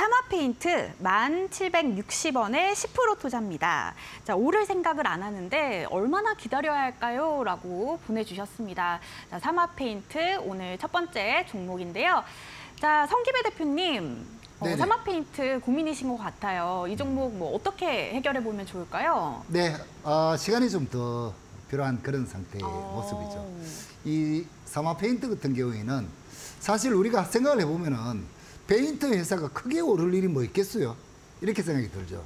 삼화 페인트 1,760원에 10% 투자입니다. 자, 오를 생각을 안 하는데 얼마나 기다려야 할까요? 라고 보내주셨습니다. 자, 삼화 페인트 오늘 첫 번째 종목인데요. 자, 성기배 대표님. 어. 삼화 페인트 고민이신 것 같아요. 이 종목 뭐 어떻게 해결해 보면 좋을까요? 네, 어, 시간이 좀 더 필요한 그런 상태의 어. 모습이죠. 이 삼화 페인트 같은 경우에는 사실 우리가 생각을 해보면은 페인트 회사가 크게 오를 일이 뭐 있겠어요? 이렇게 생각이 들죠.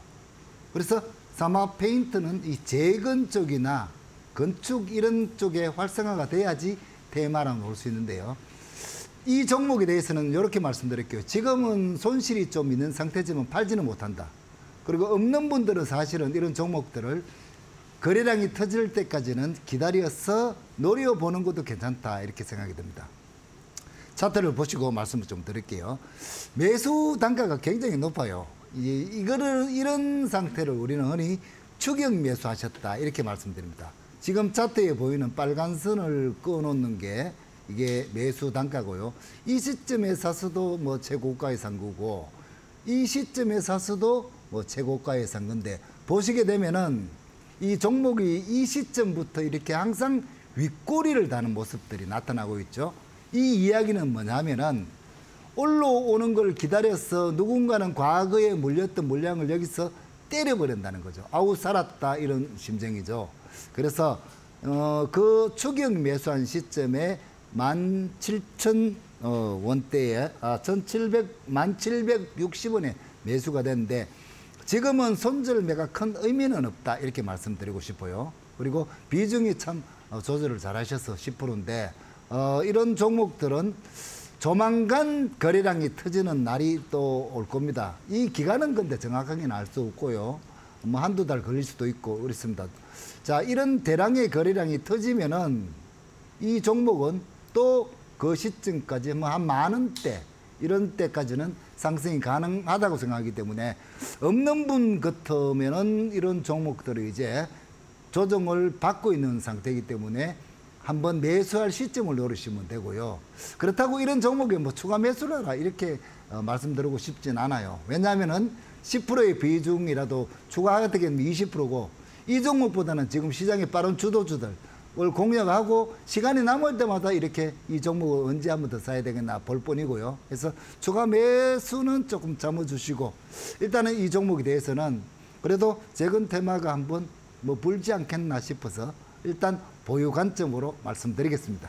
그래서 사마 페인트는 이 재건 쪽이나 건축 이런 쪽에 활성화가 돼야지 대마랑 올 수 있는데요. 이 종목에 대해서는 이렇게 말씀드릴게요. 지금은 손실이 좀 있는 상태지만 팔지는 못한다. 그리고 없는 분들은 사실은 이런 종목들을 거래량이 터질 때까지는 기다려서 노려보는 것도 괜찮다 이렇게 생각이 듭니다. 차트를 보시고 말씀을 좀 드릴게요. 매수 단가가 굉장히 높아요. 이, 이거를 이런 상태를 우리는 흔히 추격 매수하셨다 이렇게 말씀드립니다. 지금 차트에 보이는 빨간 선을 꺼놓는 게 이게 매수 단가고요. 이 시점에 사서도 뭐 최고가에 산 거고 이 시점에 사서도 뭐 최고가에 산 건데 보시게 되면은 이 종목이 이 시점부터 이렇게 항상 윗꼬리를 다는 모습들이 나타나고 있죠. 이 이야기는 뭐냐면은 올라오는 걸 기다려서 누군가는 과거에 물렸던 물량을 여기서 때려버린다는 거죠. 아우 살았다 이런 심정이죠. 그래서 어, 그 추격 매수한 시점에 17,000 어, 원대에 아, 1,700 1,760원에 매수가 됐는데 지금은 손절매가 큰 의미는 없다 이렇게 말씀드리고 싶어요. 그리고 비중이 참 어, 조절을 잘 하셔서 10%인데 어, 이런 종목들은 조만간 거래량이 터지는 날이 또 올 겁니다. 이 기간은 근데 정확하게는 알 수 없고요. 뭐 한두 달 걸릴 수도 있고 그렇습니다. 자, 이런 대량의 거래량이 터지면은 이 종목은 또 그 시점까지 뭐 한 만 원대 이런 때까지는 상승이 가능하다고 생각하기 때문에 없는 분 같으면은 이런 종목들이 이제 조정을 받고 있는 상태이기 때문에 한번 매수할 시점을 노리시면 되고요. 그렇다고 이런 종목에 뭐 추가 매수를 하라 이렇게 어, 말씀드리고 싶진 않아요. 왜냐하면은 10%의 비중이라도 추가하게 되면 20%고 이 종목보다는 지금 시장의 빠른 주도주들 을 공략하고 시간이 남을 때마다 이렇게 이 종목을 언제 한번 더 사야 되겠나 볼 뿐이고요. 그래서 추가 매수는 조금 참아주시고 일단은 이 종목에 대해서는 그래도 재건 테마가 한번 뭐 불지 않겠나 싶어서 일단 보유 관점으로 말씀드리겠습니다.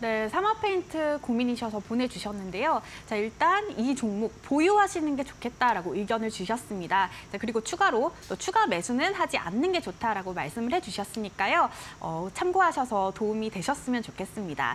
네, 사마 페인트 고민이셔서 보내주셨는데요. 자, 일단 이 종목 보유하시는 게 좋겠다라고 의견을 주셨습니다. 자, 그리고 추가로 또 추가 매수는 하지 않는 게 좋다라고 말씀을 해주셨으니까요. 어, 참고하셔서 도움이 되셨으면 좋겠습니다.